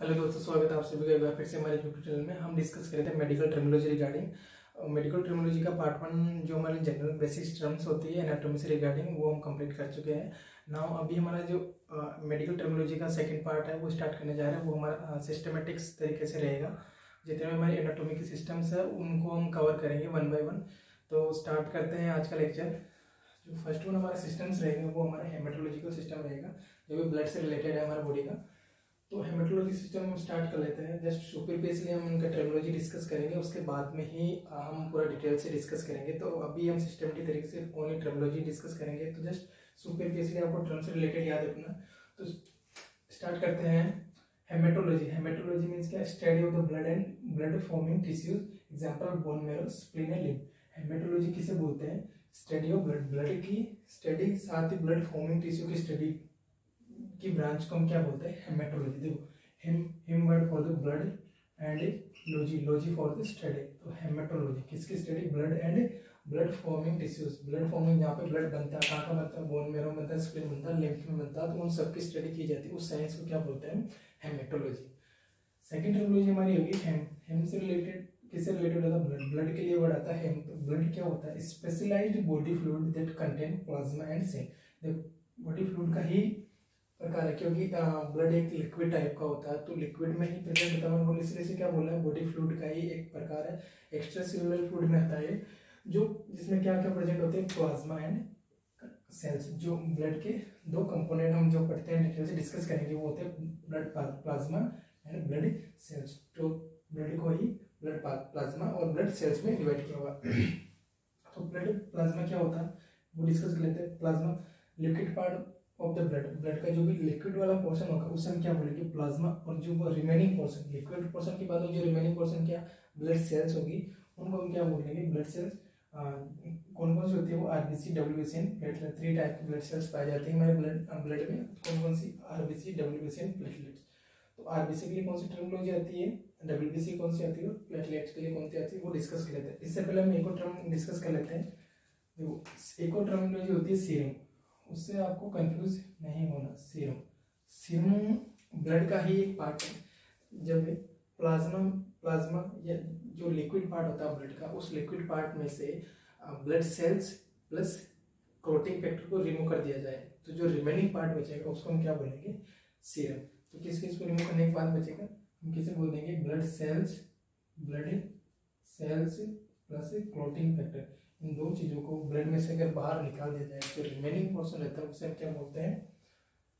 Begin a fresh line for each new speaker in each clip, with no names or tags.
Hello दोस्तों, स्वागत है आप सभी का फिर से हमारे यूट्यूब चैनल में। हम डिस्कस कर थे medical terminology regarding medical terminology का पार्ट वन जो हमारे जनरल बेसिक टर्म्स होती है एनाटोमी से रिगार्डिंग वो हम कंप्लीट कर चुके हैं। नाउ अभी हमारा जो मेडिकल टर्मिनोलॉजी का सेकंड पार्ट है, वो स्टार्ट करने जा रहे हैं, वो हमारा सिस्टमेटिक्स तरीके से रहेगा। जितने भी हमारे एनाटोमी के सिस्टम्स है, उनको हम कवर करेंगे वन बाई वन तो स्टार्ट करते हैं आज का लेक्चर जो फ़र्स्ट वन हमारा सिस्टम्स रहेगा, वो हमारा हेमेटोलॉजिकल सिस्टम रहेगा, जो भी ब्लड से रिलेटेड है हमारे बॉडी का। तो हेमेटोलॉजी सिस्टम हम स्टार्ट कर लेते हैं। जस्ट सुपरफिशियली हम उनका टर्मिनोलॉजी डिस्कस करेंगे, उसके बाद में ही हम पूरा डिटेल से डिस्कस करेंगे। तो अभी हम सिस्टमेटिक तरीके से ओनली टर्मिनोलॉजी डिस्कस करेंगे। तो जस्ट सुपरफिशियली आपको टर्म से रिलेटेड याद रखना। तो स्टार्ट करते हैं हेमेटोलॉजी हेमेटोलॉजी मीन्स क्या? Study of the blood and blood forming tissues example bone marrow spleen and lymph haematology किसे बोलते हैं? स्टडी ऑफ़ ब्लड ब्लड की स्टडी साथ ही ब्लड फॉर्मिंग टिश्यू की स्टडी की ब्रांच को हम क्या बोलते हैं? हेमेटोलॉजी देखो haem haem word for the blood and logy logy for the study तो हेमेटोलॉजी किसकी study blood and blood forming tissues blood forming जहाँ पे ब्लड बनता है कहाँ बनता है बोन मेरो बनता है स्प्लिन बनता है लिम्फ में बनता है तो उन सबकी स्टडी की जाती है। उस साइंस को क्या बोलते हैं हेमेटोलॉजी सेकेंड टर्मोलॉजी हमारी होगी हेम हेम से रिलेटेड किससे रिलेटेड होता है? ब्लड ब्लड के लिए वर्ड आता है हेम तो ब्लड क्या होता है? Specialised body fluid that contain plasma and cell body fluid का ही प्रकार है, क्योंकि ब्लड एक लिक्विड टाइप का होता है तो लिक्विड में ही प्रेजेंट होता है। मैंने इसलिए से क्या बोला है? बॉडी फ्लूइड का ही एक प्रकार है एक्स्ट्रा सेलुलर फ्लूइड में आता है जो, जिसमें क्या क्या प्रेजेंट होते हैं? प्लाज्मा एंड सेल्स जो ब्लड के दो कंपोनेंट हम जो पढ़ते हैं डिटेल से डिस्कस करेंगे, वो होते हैं blood plasma and blood cells तो ब्लड को ही ब्लड प्लाज्मा और ब्लड सेल्स में डिवाइड किया हुआ तो ब्लड प्लाज्मा क्या होता है? वो डिस्कस कर लेते हैं। Plasma liquid part of the blood blood का जो भी लिक्विड वाला पोर्शन होगा उसे हम क्या बोलेंगे? प्लाज्मा और जो वो रिमेनिंग पोर्शन लिक्विड पोर्शन के बाद जो रिमेनिंग पोर्शन क्या? ब्लड सेल्स होगी, उनको हम क्या बोलेंगे? ब्लड सेल्स कौन कौन सी होती है वो? RBC WBC and platelet three type की ब्लड सेल्स पाई जाती है हमारे ब्लड ब्लड में। कौन कौन सी? R B C W B C and platelets तो आर बी सी के लिए कौन सी टर्मोलॉजी आती है? डब्ल्यू बी सी कौन सी आती है? प्लेटलेट्स के लिए कौन सी आती है? वो डिस्कस कर लेते हैं। इससे पहले हम एक और टर्म डिस्कस कर लेते हैं। देखो एक और टर्मोलॉजी होती है सीरम उससे आपको कंफ्यूज नहीं होना सीरम सीरम ब्लड का ही एक पार्ट है। जब प्लाज्मा प्लाज्मा या जो लिक्विड पार्ट होता है ब्लड का, उस लिक्विड पार्ट में से blood cells plus clotting factor को रिमूव कर दिया जाए। तो जो रिमेनिंग पार्ट बचेगा, उसको हम क्या बोलेंगे? सीरम तो किस किस को रिमूव करने के बाद बचेगा? हम किसे बोल देंगे? Blood cells blood cells plus clotting factor इन दो चीज़ों को ब्लड में से अगर बाहर निकाल दिया जाए तो रिमेनिंग पोर्शन रहता है उसे क्या बोलते हैं?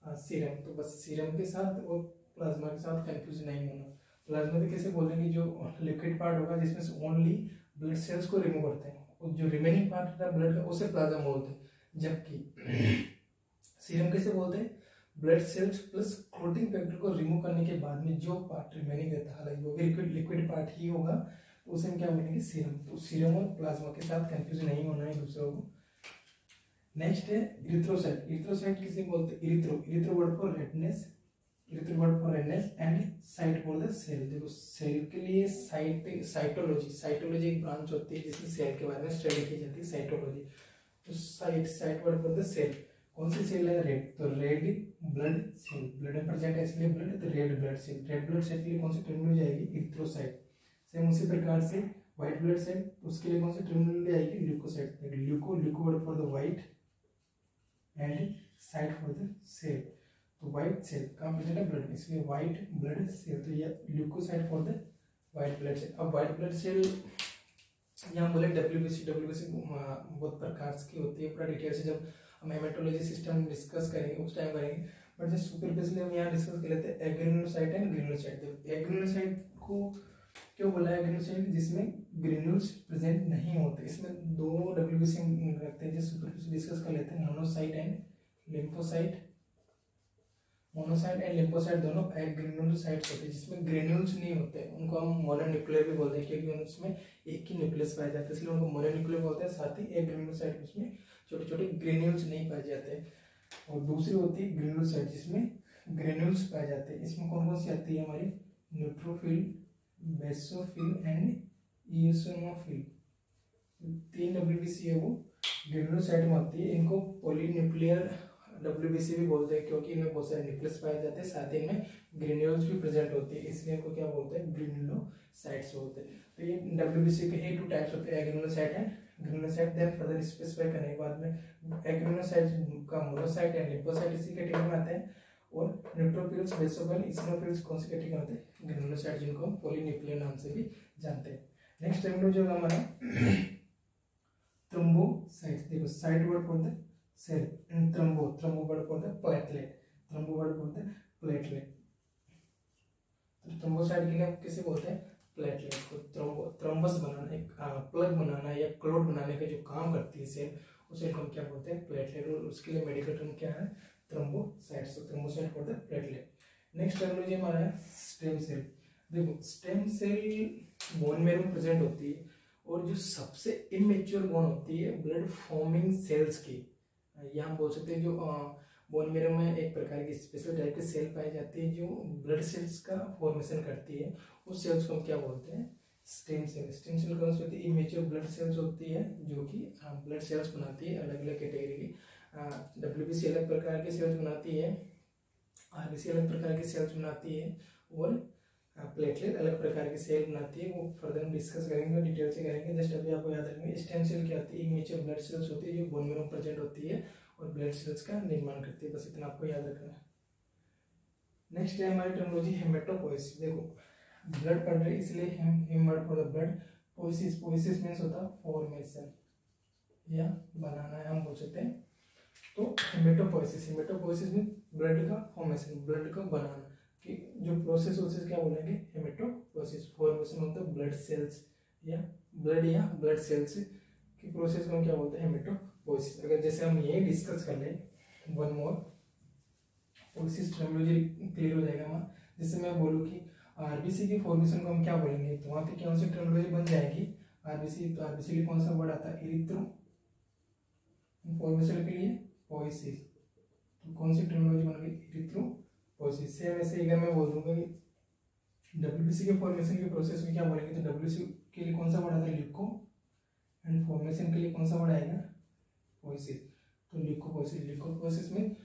सीरम तो बस सीरम के साथ और प्लाज्मा के साथ कंफ्यूज नहीं होना। प्लाज्मा भी कैसे बोलेंगे जो लिक्विड पार्ट होगा, जिसमें से ओनली ब्लड सेल्स को रिमूव करते हैं। और जो रिमेनिंग पार्ट होता है ब्लड का, उसे प्लाज्मा बोलते हैं। जबकि सीरम कैसे बोलते हैं? Blood cells plus clotting factor को रिमूव करने के बाद में जो पार्ट रिमेनिंग रहता है, हालाँकि वो भी लिक्विड पार्ट ही होगा तो उसे हम क्या बोलेंगे सीरम तो सीरम और प्लाज्मा के साथ कंफ्यूज नहीं होना है दूसरों को। नेक्स्ट है इरिथ्रोसाइट इरिथ्रोसाइट किसे बोलते हैं? Erythro erythro word for redness erythro word for redness and cyte for the cell देखो सेल के लिए साइट साइटोलॉजी साइटोलॉजी एक ब्रांच होती है जिसमें सेल के बारे में स्टडी की जाती है साइटोलॉजी तो cyte cyte word for the cell कौन सी सेल है? रेड तो red blood cell blood present है इसलिए ब्लड तो red blood cell red blood cell के लिए कौन सी टर्मिनोलॉजी आएगी इरिथ्रोसाइट सेम उसी प्रकार से व्हाइट ब्लड सेल उसके लिए कौन सी टर्मिनोलॉजी आएगी? Leukocyte leuko leuko for the white and cyte for the cell तो व्हाइट सेल कहाँ प्रेजेंट है ब्लड इसलिए व्हाइट ब्लड सेल तो ये leucocyte for the white blood cell अब व्हाइट ब्लड सेल यहाँ बोले डब्ल्यूबीसी डब्ल्यूबीसी बहुत प्रकार की होती है, पूरा डिटेल से जब हम हेमेटोलॉजी सिस्टम डिस्कस करेंगे, उस टाइम करेंगे बट जस्ट सुपरफिशियली हम यहाँ डिस्कस कर लेते हैं एग्रेनुलोसाइट एंड ग्रेनुलोसाइट एग्रेनुलोसाइट को क्यों बोला है ग्रेनुलोसाइट जिसमें ग्रेन्यूल्स प्रेजेंट नहीं होते। इसमें दो डब्ल्यूबीसी रखते हैं, जिस डिस्कस कर लेते हैं। Monocyte and lymphocyte monocyte and lymphocyte दोनों ग्रेनुलोसाइट्स होते हैं, जिसमें ग्रेन्यूल्स नहीं होते। उनको हम मोनोन्यूक्लियर भी बोलते हैं, क्योंकि उसमें एक ही न्यूक्लियस पाया जाता है। इसलिए उनको मोनोन्यूक्लियर बोलते हैं, साथ ही एक ग्रेनुलोसाइट उसमें छोटे छोटे ग्रेन्यूल्स नहीं पाए जाते और दूसरी होती है ग्रेनुलोसाइट जिसमें ग्रेन्यूल्स पाए जाते हैं। इसमें कौन कौन सी आती है हमारी? न्यूट्रोफिल बेसोफिल एंड ईओसोनोफिल तीन डब्ल्यूबीसी है वो। ग्रेनुलोसाइट में आती है इनको पॉलीन्यूक्लियर डब्ल्यू भी बोलते हैं, क्योंकि इनमें बहुत सारे न्यूक्लियस पाए जाते हैं, साथ ही इनमें ग्रेन्यूल्स भी प्रेजेंट होती है। इसलिए इनको क्या बोलते हैं? ग्रेन्यूलोसाइट्स बोलते हैं। तो ये डब्ल्यूबीसी के ही टू टाइप्स होते हैं agranulocyte and granulocyte then further specify करने के बाद में एग्रेनुलोसाइट का मोनोसाइट एंड लिपोसाइट इसी कैटेगरी में आते हैं। और न्यूट्रोफिल्स बेसोफिल इसिनोफिल्स कौन सी कैटेगरी आते हैं? ग्रेनुलोसाइट जिनको हम पॉलीन्यूक्लियर नाम से भी जानते हैं। नेक्स्ट टर्मिनोलॉजी होगा हमारा थ्रोम्बोसाइट्स देखो साइड वर्ड बोलते हैं cell and thrombo thrombo word बोलते हैं प्लेटलेट थ्रोम्बो वर्ड बोलते हैं प्लेटलेट तो थ्रोम्बोसाइट के लिए किसे बोलते हैं? प्लेटलेट को। थ्रोम्बो थ्रोम्बस बनाना, एक प्लग बनाना या क्लोट बनाने का जो काम करती है सेल उसे हम क्या बोलते हैं? प्लेटलेट और उसके लिए मेडिकल टर्म क्या है? थ्रोम्बोसाइट तो थ्रोम्बोसाइट बोलते हैं प्लेटलेट नेक्स्ट टर्मिनोलॉजी हमारा है स्टेम सेल देखो स्टेम सेल बोन में प्रेजेंट होती है और जो सबसे इमेच्योर बोन होती है ब्लड फॉर्मिंग सेल्स की। ये हम बोल सकते हैं जो बोन मेरो में एक प्रकार की स्पेशल टाइप की सेल पाई जाती है जो ब्लड सेल्स का फॉर्मेशन करती है। उस सेल्स को हम क्या बोलते हैं? स्टेम सेल स्टेम सेल कौन सी होती है? इमेच्योर ब्लड सेल्स होती है, जो कि ब्लड सेल्स बनाती है अलग अलग कैटेगरी की। डब्ल्यू बी सी अलग प्रकार के सेल्स बनाती है आर बी सी अलग प्रकार की सेल्स बनाती है और प्लेटलेट अलग प्रकार की सेल बनाती है। वो फर्दर हम डिस्कस करेंगे और डिटेल से करेंगे। जस्ट अभी आपको याद रखेंगे स्टेम सेल क्या होती है? इमेच्योर ब्लड सेल्स होती है जो बोन मेरो प्रेजेंट होती है और ब्लड सेल्स का निर्माण करती है। बस इतना आपको याद रखना है। नेक्स्ट है हमारी टर्मोलॉजी हेमेटोपोइसिस देखो ब्लड पढ़ रही इसलिए haem word for the blood poiesis poiesis means होता है फॉर्मेशन या बनाना है, हम बोल सकते हैं तो हेमेटोपोइसिस हेमेटोपोइसिस मीन ब्लड का फॉर्मेशन ब्लड का बनाना। कि जो प्रोसेस वोसेस क्या बोलेंगे? Haematopoiesis formation of the blood cells या ब्लड या ब्लड सेल्स की प्रोसेस को हम क्या बोलते हैं? हेमेटो पोसिस अगर जैसे हम ये डिस्कस कर लें one more poiesis terminology clear हो जाएगा वहाँ। जैसे मैं बोलूँ कि आरबीसी की फॉर्मेशन को हम क्या बोलेंगे? तो वहाँ पे कौन सी टर्मिनोलॉजी बन जाएगी? आरबीसी तो आरबीसी के कौन सा वर्ड आता है? इरिथ्रो फॉर्मेशन के लिए। पोइसिस तो कौन सी टर्मिनोलॉजी बन गई? इरिथ्रो पोइसिस सेम ऐसे अगर मैं बोल दूँगा कि डब्ल्यूबीसी के फॉर्मेशन के प्रोसेस में क्या बोलेंगे तो डब्ल्यूसी के लिए कौन सा वर्ड आता है एंड फॉर्मेशन के लिए कौन सा वर्ड आएगा poiesis तो leukopoiesis leukopoiesis में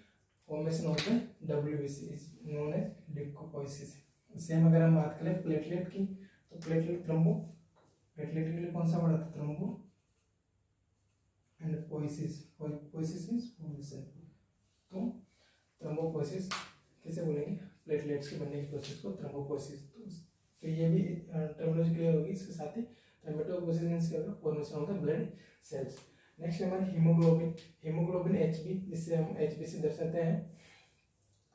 formation of the WBC is known as leukopoiesis same अगर हम बात करें प्लेटलेट की तो प्लेटलेट थ्रोम्बो प्लेटलेट के लिए कौन सा वर्ड आता है thrombo poiesis poiesis means formation तो थ्रोम्बोपोइसिस कैसे बोलेंगे? प्लेटलेट्स के बनने की प्रोसेस को थ्रोम्बोपोइसिस तो, तो ये भी टर्मिनोलॉजी क्लियर होगी। इसके साथ ही थ्रोम्बोपोइसिस मींस क्या होगा? Formation of the blood cells next हमारे हीमोग्लोबिन हीमोग्लोबिन एच बी जिससे हम एच बी से दर्शाते हैं।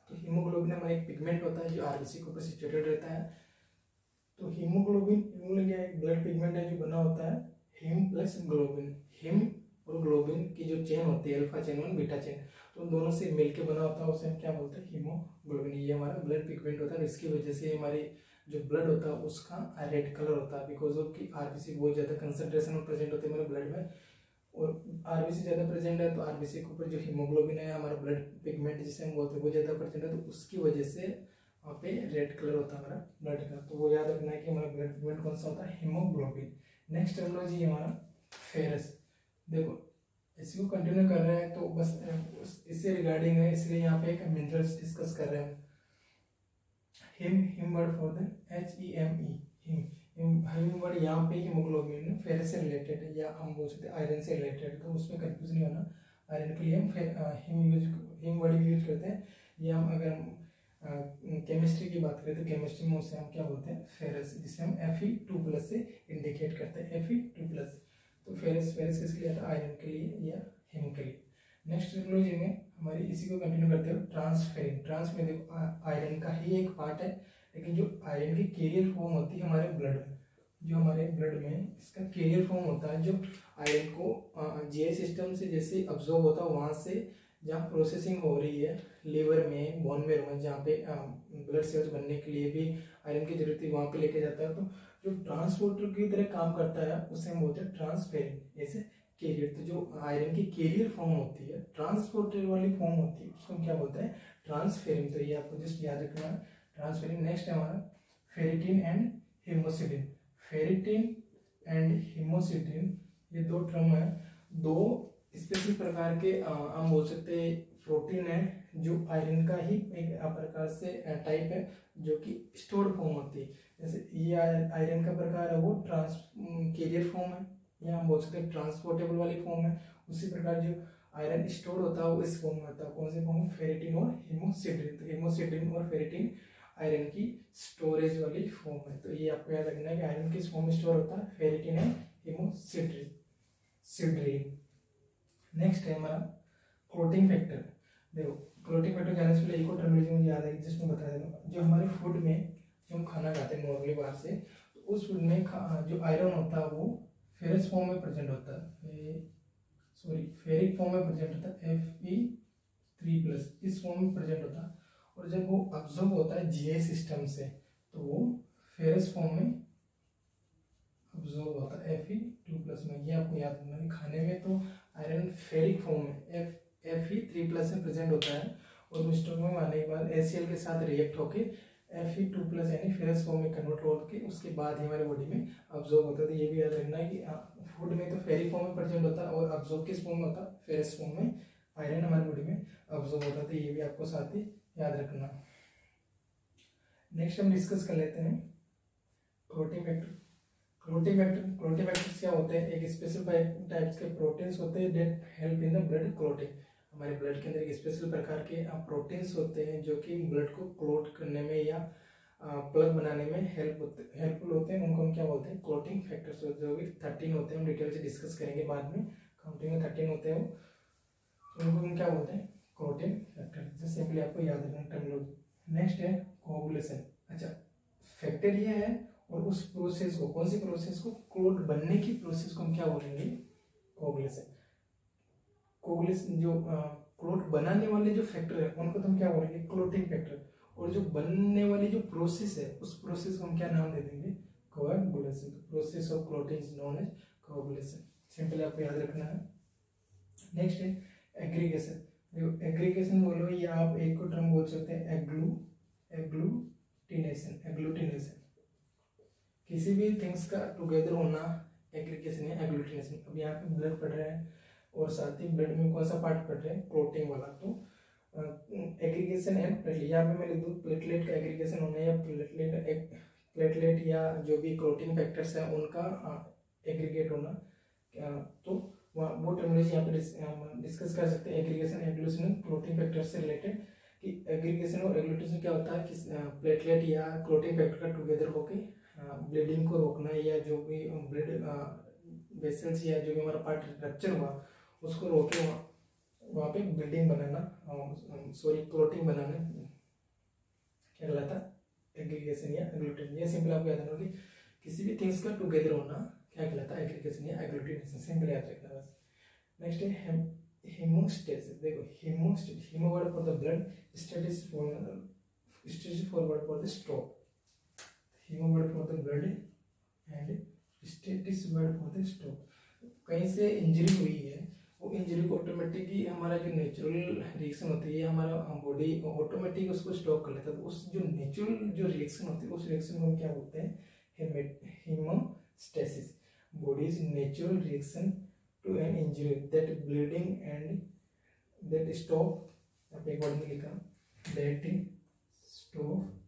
तो हीमोग्लोबिन हमारा एक पिगमेंट होता है जो आरबीसी के ऊपर सिचुएटेड रहता है। तो हीमोग्लोबिन हीमोग्लोबिन एक ब्लड पिगमेंट है जो बना होता है। हिम प्लस ग्लोबिन हिम और ग्लोबिन की जो चेन होती है अल्फ़ा चेन और बीटा चेन तो उन दोनों से मिलके बना होता है, उसे हम क्या बोलते हैं? हीमोग्लोबिन ये हमारा ब्लड पिगमेंट होता है इसकी वजह से हमारी जो ब्लड होता है, उसका रेड कलर होता है बिकॉज़ ऑफ़ की आरबीसी बहुत ज़्यादा कंसनट्रेशन में प्रेजेंट होते हैं मेरे ब्लड में। और आरबीसी ज़्यादा प्रेजेंट है तो आरबीसी के ऊपर जो हीमोग्लोबिन है, हमारा ब्लड पिगमेंट जिसे हम बोलते हैं, वो ज़्यादा प्रेजेंट है तो उसकी वजह से वहाँ पे रेड कलर होता है हमारा ब्लड का। तो वो याद रखना है कि हमारा ब्लड पिगमेंट कौन सा होता है? हीमोग्लोबिन नेक्स्ट टर्मोलॉजी हमारा फेरस देखो इसी को कंटिन्यू कर रहे हैं तो बस इससे रिगार्डिंग है, इसलिए यहाँ पे एक मिनरल्स डिस्कस कर रहे हैं। Heme heme word for the H E M E heme heme word यहाँ पे हीमोग्लोबिन फेरस से रिलेटेड है, या हम बोल सकते हैं आयरन से रिलेटेड तो उसमें कंफ्यूज नहीं होना। आयरन के लिए हम heme use heme word use करते हैं। या हम अगर हम केमिस्ट्री की बात करें तो केमिस्ट्री में उसे हम क्या बोलते हैं? फेरस जिसे हम एफ़ ई टू प्लस से इंडिकेट करते हैं। एफ़ ई टू प्लस तो फेरस फेरस किसके लिए आता है? आयरन के लिए या हिम के लिए। नेक्स्ट टेक्नोलॉजी में हमारी इसी को कंटिन्यू करते हो ट्रांसफेरिन ट्रांस में देखो आयरन का ही एक पार्ट है, लेकिन जो आयरन की कैरियर फॉर्म होती है हमारे ब्लड में, जो हमारे ब्लड में इसका कैरियर फॉर्म होता है जो आयरन को जी सिस्टम से जैसे अब्जॉर्ब होता है, वहाँ से जहाँ प्रोसेसिंग हो रही है लीवर में बोन में में जहाँ पे ब्लड सेल्स बनने के लिए भी आयरन की ज़रूरत है वहाँ पे लेके जाता है। तो जो ट्रांसपोर्टर की तरह काम करता है, उसे हम बोलते हैं ट्रांसफेरिन ऐसे कैरियर तो जो आयरन की कैरियर फॉर्म होती है ट्रांसपोर्टर वाली फॉर्म होती है, उसको हम क्या बोलते हैं? ट्रांसफेरिन तो ये आपको जस्ट याद रखना है। ट्रांसफेरिन नेक्स्ट है हमारा। Ferritin and haemosiderin ferritin and haemosiderin ये दो ट्रम है। दो स्पेशल प्रकार के हम बोल सकते हैं प्रोटीन है, जो आयरन का ही एक प्रकार से टाइप है, जो कि स्टोर्ड फॉर्म होती है। जैसे ये आयरन का प्रकार है, वो ट्रांस कैरियर फॉर्म है, या हम बोल सकते हैं ट्रांसपोर्टेबल वाली फॉर्म है। उसी प्रकार जो आयरन स्टोर होता है, वो इस फॉर्म में होता है। कौन से फॉर्म फेरेटिन और हिमोसिड्रिन तो हिमोसिड्रिन और फेरेटिन आयरन की स्टोरेज वाली फॉर्म है। तो ये आपको याद रखना है कि आयरन किस फॉर्म में स्टोर होता है? Ferritin and haemosiderin siderin next है हमारा प्रोटीन फैक्टर देखो प्रोटीन फैक्टर जाने से पहले एक और टर्मिनोलॉजी मुझे याद है जिसमें बता देता जो हमारे फ़ूड में, जो हम खाना खाते हैं नॉर्मली बाहर से तो उस फ़ूड में जो आयरन होता है, वो फेरस फॉर्म में प्रेजेंट होता है। सॉरी फेरिक फॉर्म में प्रेजेंट होता है एफ़ ई थ्री प्लस इस फॉर्म में प्रेजेंट होता है। और जब वो अब्जॉर्ब होता है जीए सिस्टम से तो वो फेरस फॉर्म में अब्जॉर्ब होता है एफ़ ई टू प्लस में ये आपको याद रखना है। खाने में तो आयरन फेरिक फॉर्म में F F E three plus में प्रेजेंट होता है। और मिस्टर में आने के बाद एस के साथ रिएक्ट होके एफ़ ई टू प्लस यानी फेरस फॉर्म में कन्वर्ट होकर उसके बाद ही हमारे बॉडी में अब्जॉर्ब होता है। तो ये भी याद रखना है कि फ़ूड में तो फेरिक फॉर्म में प्रेजेंट होता है और अब्जॉर्ब किस फॉर्म में होता है? फेरस फॉर्म में आयरन हमारी बॉडी में अब्जॉर्ब होता है। तो ये भी आपको साथ ही याद रखना। नेक्स्ट हम डिस्कस कर लेते हैं। प्रोटीन फैक्टर्स क्या होते हैं? एक स्पेशल टाइप्स के प्रोटीन्स होते हैं that help in the blood clotting हमारे ब्लड के अंदर एक स्पेशल प्रकार के प्रोटीन्स होते हैं जो कि ब्लड को क्लोट करने में या प्लग बनाने में हेल्प होते हेल्पफुल होते हैं। उनको हम क्या बोलते हैं? क्लोटिंग फैक्टर्स जो कि थर्टीन होते हैं। हम डिटेल से डिस्कस करेंगे बाद में। काउंटिंग में थर्टीन होते हैं उनको हम क्या बोलते हैं? क्लोटिंग फैक्टर जैसे सिंपली आपको याद रखना टर्मिनोलॉजी नेक्स्ट है कोगुलेशन अच्छा फैक्टर ये है और उस प्रोसेस को, कौन सी प्रोसेस को? क्लोट बनने की प्रोसेस को हम क्या बोलेंगे? कोगुलेशन कोगुलेशन जो क्लोट बनाने वाले जो फैक्टर है, उनको तो हम क्या बोलेंगे? क्लोटिंग फैक्टर और जो बनने वाली जो प्रोसेस है, उस प्रोसेस को हम क्या नाम दे देंगे? Coagulation process of clotting is known as coagulation simply आपको याद रखना है। नेक्स्ट है एग्रीगेशन देखो एग्रीगेशन बोलो या आप एक को टर्म बोल सकते हैं एग्लू एग्लूटिनेशन एग्लूटिनेशन किसी भी थिंग्स का टुगेदर होना एग्रीगेशन या एग्लूटिनेशन अब यहाँ पे ब्लड पढ़ रहे हैं और साथ ही ब्लड में कौन सा पार्ट पढ़ रहे हैं? प्रोटीन वाला। तो एग्रीगेशन एंड प्लेटलेट यहाँ पे मैं लिख दूँ प्लेटलेट का एग्रीगेशन होना या प्लेटलेट प्लेटलेट या जो भी प्रोटीन फैक्टर्स हैं, उनका एग्रीगेट होना। तो वो टर्मिनोलॉजी यहाँ पे डिस्कस कर सकते हैं एग्रीगेशन एग्लूशन प्रोटीन फैक्टर से रिलेटेड कि एग्रीगेशन और एग्लूटेशन क्या होता है? कि प्लेटलेट या प्रोटीन फैक्टर का टुगेदर होके ब्लीडिंग को रोकना या जो भी ब्लड वेसल्स या जो भी हमारा पार्ट रप्चर हुआ, उसको रोके वहाँ वहाँ पे बिल्डिंग बनाना सॉरी क्लोटिंग बनाना। क्या कहलाता एग्रीगेशन या एग्लूटेशन ये सिंपल आपको याद रखना कि किसी भी थिंग्स का टुगेदर होना, क्या कहलाता है? एग्रीगेशन या एग्लूटिनेशन सिंपल याद रखना बस। नेक्स्ट है hemostasis देखो hemo word for the blood status for status forward for the stroke hemo word for the blood and status word for the stroke कहीं से इंजरी हुई है, वो इंजरी को ऑटोमेटिकली हमारा जो नेचुरल रिएक्शन होती है, हमारा बॉडी ऑटोमेटिक उसको स्टॉप कर लेता है। तो उस जो नेचुरल जो रिएक्शन होती है, उस रिएक्शन को हम क्या बोलते हैं? Haemostasis body's natural reaction to an injury, that bleeding and that stop आप एक वर्ड में लिखा। That stop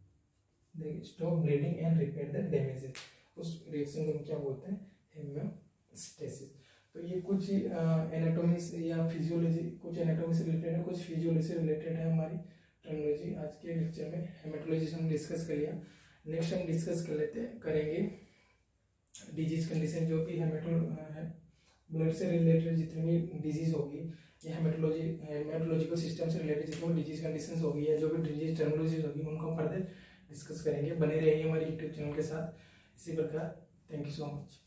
stop bleeding and repair the damages. उस रिएक्शन को हम क्या बोलते हैं? हेमियोस्टेसिस तो ये कुछ एनाटॉमी से या फिजियोलॉजी कुछ एनाटॉमी से रिलेटेड है, कुछ फिजियोलॉजी से रिलेटेड है हमारी टर्मिनोलॉजी आज के लेक्चर में हेमेटोलॉजी हम डिस्कस कर लिया। नेक्स्ट हम डिस्कस कर लेते हैं, करेंगे डिज़ीज़ कंडीशन जो भी हेमेटो है ब्लड से रिलेटेड जितनी भी डिज़ीज़ होगी, या हेमेटोलॉजी हेमेटोलॉजिकल सिस्टम से रिलेटेड जितनी भी डिज़ीज़ कंडीशन होगी, या जो भी डिज़ीज़ टर्मोलॉजीज होगी, उनको हम फर्दर डिस्कस करेंगे। बने रहिए हमारे यूट्यूब चैनल के साथ। इसी प्रकार थैंक यू सो मच